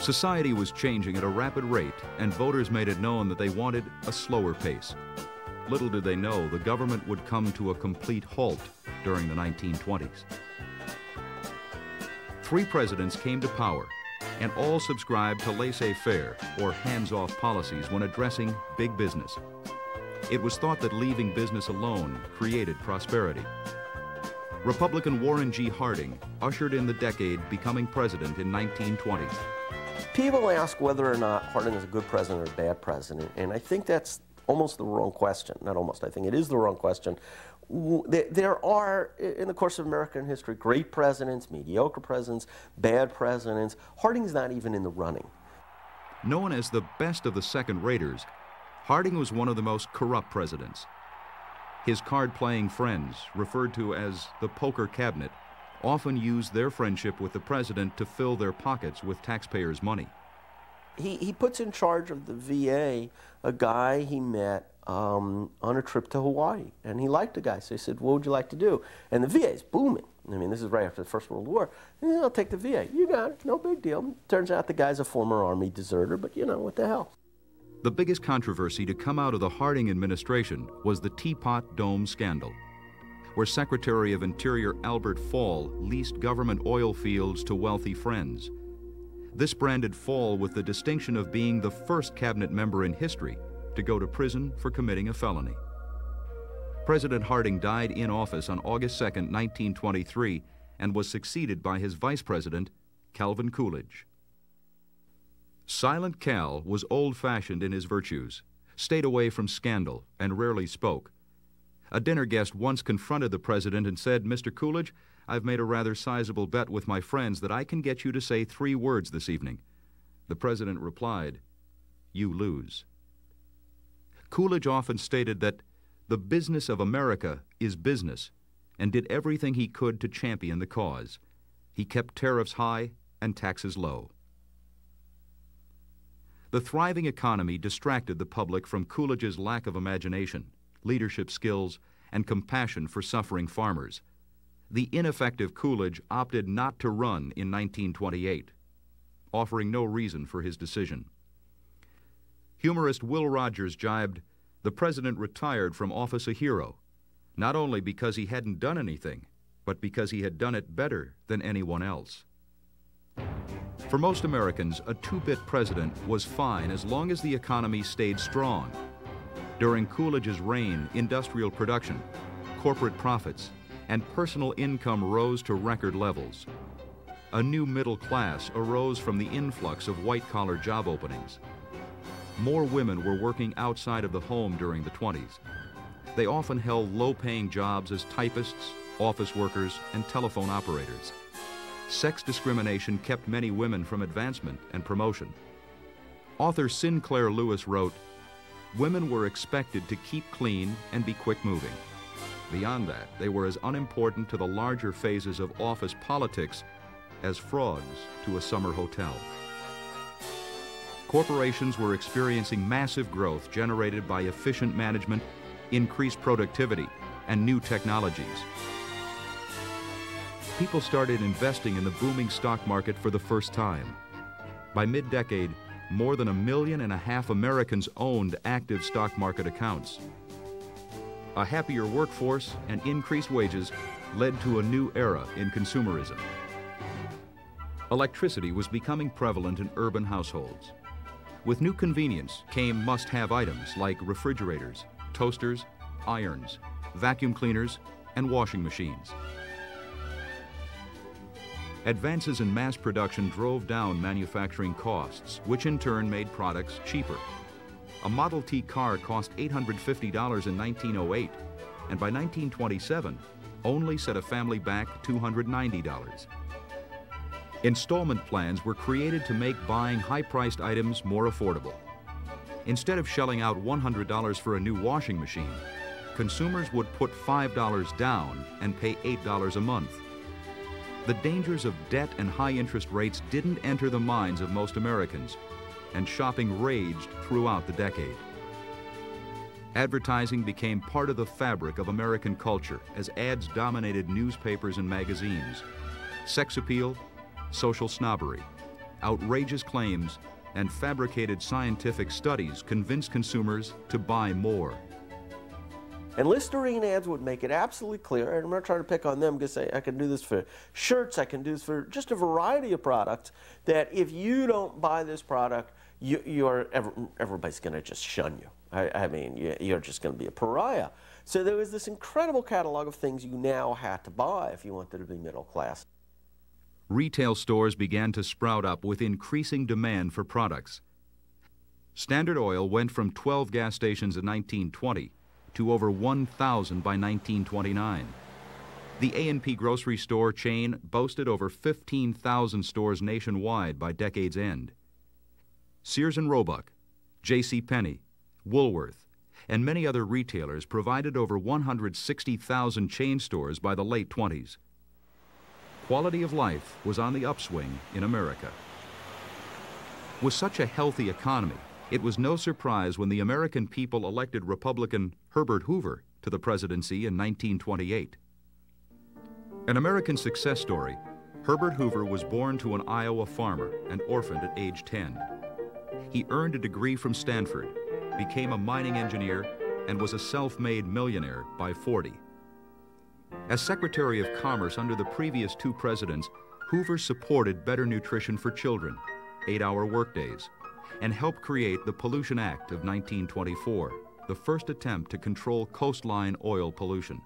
Society was changing at a rapid rate, and voters made it known that they wanted a slower pace. Little did they know the government would come to a complete halt during the 1920s. Three presidents came to power, and all subscribed to laissez-faire, or hands-off policies when addressing big business. It was thought that leaving business alone created prosperity. Republican Warren G. Harding ushered in the decade becoming president in 1920. People ask whether or not Harding is a good president or a bad president, and I think that's almost the wrong question. Not almost, I think it is the wrong question. There are, in the course of American history, great presidents, mediocre presidents, bad presidents. Harding's not even in the running. Known as the best of the second raters, Harding was one of the most corrupt presidents. His card-playing friends, referred to as the poker cabinet, often use their friendship with the president to fill their pockets with taxpayers' money. He, he puts in charge of the VA a guy he met um, on a trip to Hawaii, and he liked the guy. So he said, "What would you like to do?" And the VA is booming. I mean, this is right after the First World War. Yeah, I'll take the VA. You got it. No big deal. Turns out the guy's a former Army deserter, but you know what the hell. The biggest controversy to come out of the Harding administration was the Teapot Dome scandal, where Secretary of Interior Albert Fall leased government oil fields to wealthy friends. This branded Fall with the distinction of being the first cabinet member in history to go to prison for committing a felony. President Harding died in office on August 2, 1923, and was succeeded by his vice president, Calvin Coolidge. Silent Cal was old-fashioned in his virtues, stayed away from scandal, and rarely spoke. A dinner guest once confronted the president and said, Mr. Coolidge, I've made a rather sizable bet with my friends that I can get you to say three words this evening. The president replied, You lose. Coolidge often stated that the business of America is business and did everything he could to champion the cause. He kept tariffs high and taxes low. The thriving economy distracted the public from Coolidge's lack of imagination, leadership skills, and compassion for suffering farmers. The ineffective Coolidge opted not to run in 1928, offering no reason for his decision. Humorist Will Rogers jibed, the president retired from office a hero, not only because he hadn't done anything, but because he had done it better than anyone else. For most Americans, a two-bit president was fine as long as the economy stayed strong. During Coolidge's reign, industrial production, corporate profits, and personal income rose to record levels. A new middle class arose from the influx of white-collar job openings. More women were working outside of the home during the 20s. They often held low-paying jobs as typists, office workers, and telephone operators sex discrimination kept many women from advancement and promotion. Author Sinclair Lewis wrote, Women were expected to keep clean and be quick moving. Beyond that, they were as unimportant to the larger phases of office politics as frogs to a summer hotel. Corporations were experiencing massive growth generated by efficient management, increased productivity, and new technologies people started investing in the booming stock market for the first time. By mid-decade, more than a million and a half Americans owned active stock market accounts. A happier workforce and increased wages led to a new era in consumerism. Electricity was becoming prevalent in urban households. With new convenience came must-have items like refrigerators, toasters, irons, vacuum cleaners, and washing machines. Advances in mass production drove down manufacturing costs, which in turn made products cheaper. A Model T car cost $850 in 1908, and by 1927, only set a family back $290. Installment plans were created to make buying high-priced items more affordable. Instead of shelling out $100 for a new washing machine, consumers would put $5 down and pay $8 a month. The dangers of debt and high interest rates didn't enter the minds of most Americans, and shopping raged throughout the decade. Advertising became part of the fabric of American culture as ads dominated newspapers and magazines. Sex appeal, social snobbery, outrageous claims, and fabricated scientific studies convinced consumers to buy more. And Listerine ads would make it absolutely clear, and I'm not trying to pick on them because I, I can do this for shirts, I can do this for just a variety of products, that if you don't buy this product, you, you're, everybody's going to just shun you. I, I mean, you're just going to be a pariah. So there was this incredible catalog of things you now had to buy if you wanted to be middle class. Retail stores began to sprout up with increasing demand for products. Standard Oil went from 12 gas stations in 1920 to over 1,000 by 1929. The A&P grocery store chain boasted over 15,000 stores nationwide by decade's end. Sears and Roebuck, J.C. Penney, Woolworth, and many other retailers provided over 160,000 chain stores by the late 20s. Quality of life was on the upswing in America. With such a healthy economy, it was no surprise when the American people elected Republican Herbert Hoover to the presidency in 1928. An American success story, Herbert Hoover was born to an Iowa farmer and orphaned at age 10. He earned a degree from Stanford, became a mining engineer, and was a self-made millionaire by 40. As Secretary of Commerce under the previous two presidents, Hoover supported better nutrition for children, eight-hour workdays, and helped create the Pollution Act of 1924, the first attempt to control coastline oil pollution.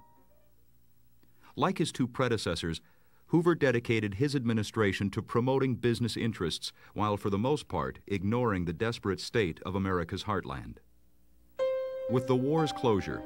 Like his two predecessors, Hoover dedicated his administration to promoting business interests while for the most part ignoring the desperate state of America's heartland. With the war's closure,